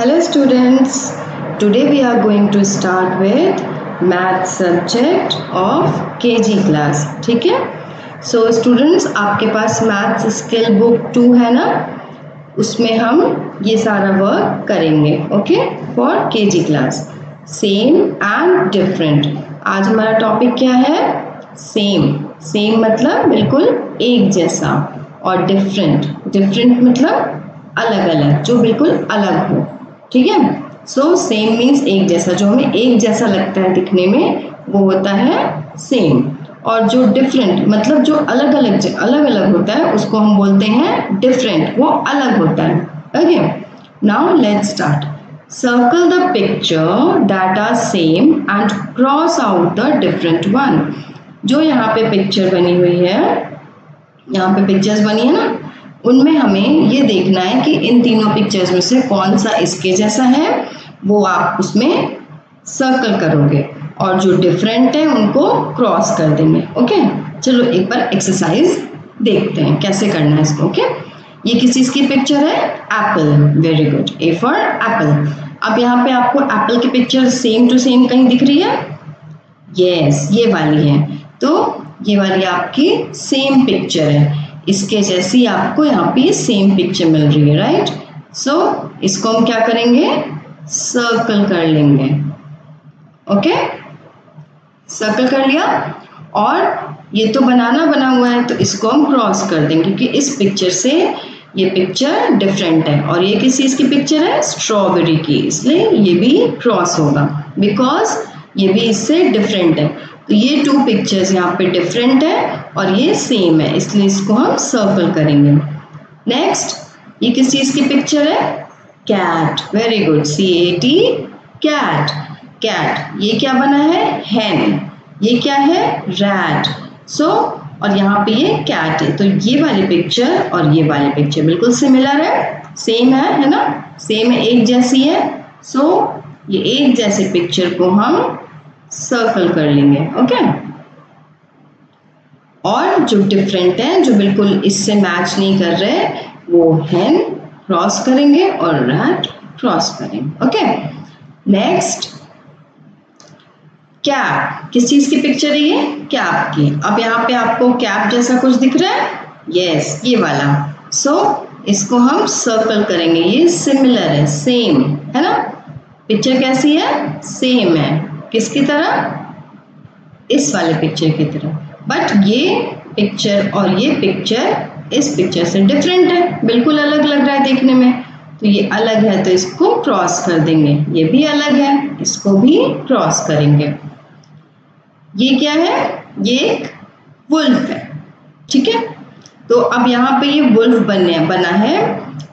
Hello students, today we are going to start with math subject of KG class. ठीक है? So students आपके पास math skill book two है ना? उसमें हम ये सारा वर्क करेंगे okay for KG class same and different आज हमारा टॉपिक क्या है? सेम सेम मतलब बिल्कुल एक जैसा और डिफरेंट डिफरेंट मतलब अलग अलग जो बिल्कुल अलग हो। ठीक है? सो सेम मीन्स एक जैसा, जो हमें एक जैसा लगता है दिखने में, वो होता है सेम और जो डिफरेंट मतलब जो अलग अलग अलग अलग होता है, उसको हम बोलते हैं डिफरेंट वो अलग होता है. Okay now let's start circle the picture that are same and cross out the different one जो यहाँ पे पिक्चर बनी हुई है, यहाँ पे पिक्चर्स बनी है ना? उनमें हमें ये देखना है कि इन तीनों पिक्चर्स में से कौन सा इसके जैसा है वो आप उसमें सर्कल करोगे और जो डिफरेंट है उनको क्रॉस कर देंगे ओके चलो एक बार एक्सरसाइज देखते हैं कैसे करना है इसको ओके ये किस चीज़ की पिक्चर है? Apple very good A for apple अब यहाँ पे आपको एप्पल की पिक्चर सेम टू सेम कहीं दिख रही है? यस yes, ये वाली है। तो ये वाली आपकी सेम पिक्चर है। इसके जैसी आपको यहाँ पे सेम पिक्चर मिल रही है राइट सो so, इसको हम क्या करेंगे? सर्कल कर लेंगे। ओके सर्कल कर लिया। और ये तो बनाना बना हुआ है तो इसको हम क्रॉस कर देंगे क्योंकि इस पिक्चर से ये पिक्चर डिफरेंट है। और ये किस चीज़ की पिक्चर है? स्ट्रॉबेरी की। इसलिए ये भी क्रॉस होगा। बिकॉज़ ये भी इससे डिफरेंट है। तो ये टू पिक्चर्स यहाँ पे डिफरेंट है और ये सेम है। इसलिए इसको हम सर्कल करेंगे। नेक्स्ट ये किस चीज़ की पिक्चर है? Cat very good C A T cat cat ये क्या बना है? हैन ये क्या है? रैट सो so, और यहाँ पे ये कैट है। तो ये वाली पिक्चर और ये वाली पिक्चर बिल्कुल सिमिलर है। सेम है है ना? सेम है एक जैसी है। सो so, ये एक जैसे पिक्चर को हम सर्कल कर लेंगे ओके और जो डिफरेंट है जो बिल्कुल इससे मैच नहीं कर रहे वो हैन क्रॉस करेंगे और रैट क्रॉस करेंगे ओके नेक्स्ट कैप किस चीज़ की पिक्चर है ये? कैप की। अब यहाँ पे आपको कैप जैसा कुछ दिख रहा है? यस yes, ये वाला। सो so, इसको हम सर्कल करेंगे। ये सिमिलर है सेम है ना? पिक्चर कैसी है? सेम है। किसकी तरह? इस वाले पिक्चर की तरह। बट ये पिक्चर और ये पिक्चर इस पिक्चर से डिफरेंट है। बिल्कुल अलग लग रहा है देखने में। तो ये अलग है तो इसको क्रॉस कर देंगे। ये भी अलग है, इसको भी क्रॉस करेंगे। ये क्या है? ये एक वुल्फ है। ठीक है? तो अब यहाँ पे ये वुल्फ बने बना है।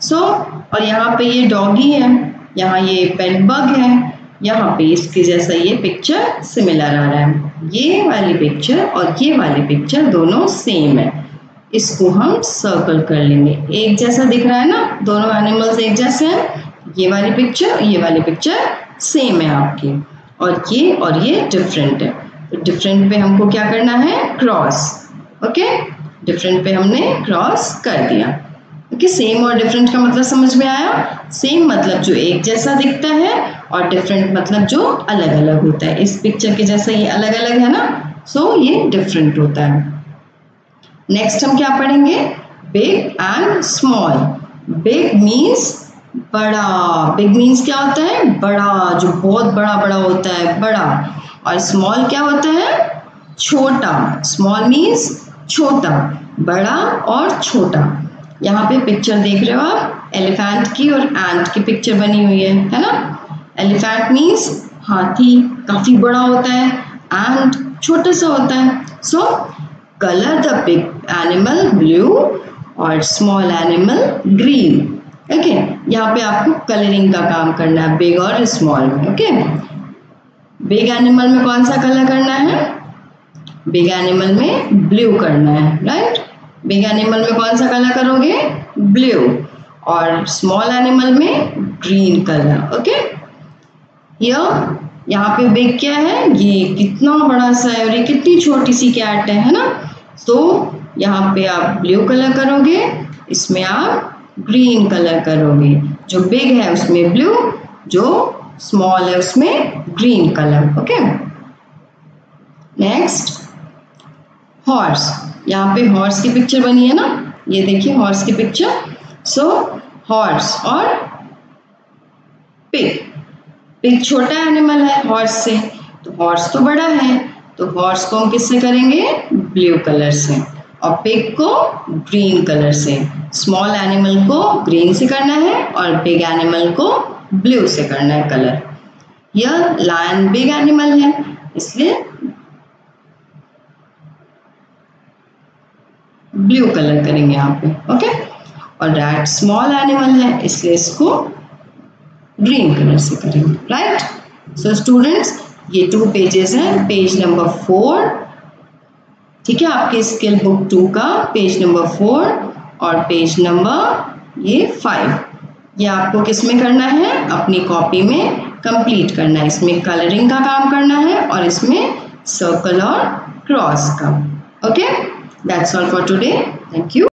सो और यहाँ पे ये डॉगी है। यहाँ ये पेंटबग है, यहाँ पे इसके जैसा ये पिक्चर सिमिलर आ रहा है। ये वाली पिक्चर और ये वाली पिक्चर दोनों सेम है। इसको हम सर्कल कर लेंगे। एक जैसा दिख रहा है ना, दोनों एनिमल्स एक जैसे हैं। ये वाली पिक्चर ये वाली पिक्चर सेम है आपकी। और ये और ये डिफरेंट है। तो डिफरेंट पे हमको क्या करना है? क्रॉस ओके डिफरेंट पे हमने क्रॉस कर दिया। ओके सेम और डिफरेंट का मतलब समझ में आया? सेम मतलब जो एक जैसा दिखता है और डिफरेंट मतलब जो अलग अलग होता है। इस पिक्चर के जैसा ये अलग अलग है ना? सो so, ये डिफरेंट होता है। नेक्स्ट हम क्या पढ़ेंगे? Big and small big means बड़ा। बिग मीन्स क्या होता है? बड़ा जो बहुत बड़ा बड़ा होता है बड़ा। और स्मॉल क्या होता है? छोटा। स्मॉल मीन्स छोटा। बड़ा और छोटा। यहाँ पे पिक्चर देख रहे हो आप? एलिफेंट की और एंट की पिक्चर बनी हुई है है ना? एलिफेंट मीन्स हाथी काफ़ी बड़ा होता है एंड छोटा सा होता है। So colour the big animal blue और स्मॉल एनिमल ग्रीन ओके यहाँ पे आपको कलरिंग का काम करना है बिग और स्मॉल में ओके बिग एनिमल में कौन सा कलर करना है? बिग एनिमल में ब्लू करना है राइट बिग एनिमल में कौन सा कलर करोगे? ब्लू। और स्मॉल एनिमल में ग्रीन कलर, ओके? यहाँ पे बिग क्या है? ये कितना बड़ा सा है और ये कितनी छोटी सी कैट है है ना? तो यहाँ पे आप ब्लू कलर करोगे, इसमें आप ग्रीन कलर करोगे। जो बिग है उसमें ब्लू, जो स्मॉल है उसमें green colour, okay? Next horse यहाँ पे हॉर्स की पिक्चर बनी है ना? ये देखिए हॉर्स की पिक्चर सो हॉर्स और पिग पिग छोटा एनिमल है हॉर्स से. तो हॉर्स तो बड़ा है. तो हॉर्स को हम किससे करेंगे? ब्लू कलर से. और पिग को ग्रीन कलर से. स्मॉल एनिमल को ग्रीन से करना है और बिग एनिमल को ब्लू से करना है कलर यह लायन बिग एनिमल है. इसलिए ब्लू कलर करेंगे यहाँ पे ओके और रैट स्मॉल एनिमल है, इसलिए इसको ग्रीन कलर से करेंगे राइट सो स्टूडेंट्स ये टू पेजेस हैं पेज नंबर फोर ठीक है? आपके स्किल बुक टू का पेज नंबर फोर और पेज नंबर ये फाइव ये आपको किसमें करना है? अपनी कॉपी में कंप्लीट करना है। इसमें कलरिंग का काम करना है और इसमें सर्कल और क्रॉस का okay That's all for today. Thank you.